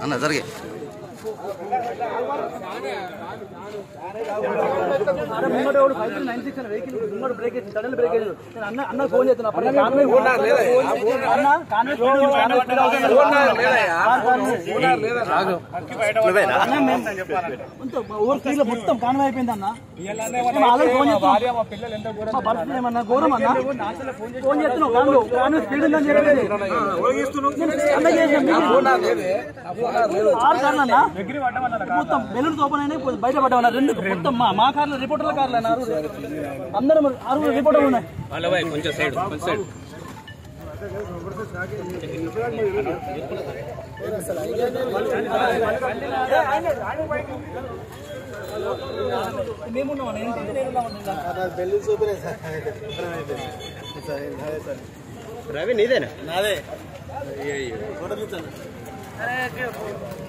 Ана, дрги. అరే five nine six vehicle ముంగట brake వేసి సడన్ బ్రేక్ వేసి నేను అన్న అన్న ఫోన్ చేస్తున్నా అన్న కాన్వే స్పీడ్ మొత్తం మా లో మొత్తం కాన్వే అయిపోయింది అన్న ఫోన్ చేస్తున్నాం మా పరిస్థితి ఏమన్నా ఘోరం అన్న ఫోన్ చేస్తున్నాం కాన్వే స్పీడ్ ఉందని చెప్పేది అన్న చేసాం మీకు. ఆరు కార్లు అన్న మొత్తం బెలూన్స్ ఓపెన్ అయినాయి పోయి బయట పడ్డామన్న రెండు మొత్తం మా మా కార్లు రిపోర్టర్ల కార్లు అన్న ఆరుగురు అందరం ఆరుగురు రిపోర్టర్లు ఉన్నాయి మేమున్నాం అన్న, ఇంటికి నేను ఉన్నాం అన్న ఇంకా. రవి నీదేనా మేము అప్పటికే కాన్వే స్పీడ్ ఉంది స్పీడ్ ఉంది అని మేము మెల్లమెల్ల బయటకు వెళ్ళి ఒక్కో బండి ఆపింది అన్న ముంగట నేను ఫోన్ చేస్తాను అన్నకు మీ కార్లో రండి, నేను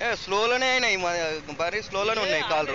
ఏ స్లోలోనే అయినాయి మ- మరీ స్లోలోనే ఉన్నాయి కాళ్ళు